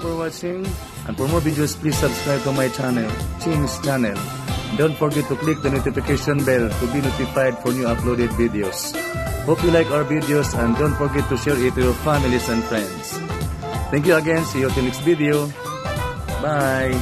for watching. And for more videos, please subscribe to my channel, Ching's Channel. Don't forget to click the notification bell to be notified for new uploaded videos. Hope you like our videos and don't forget to share it to your families and friends. Thank you again. See you in the next video. Bye.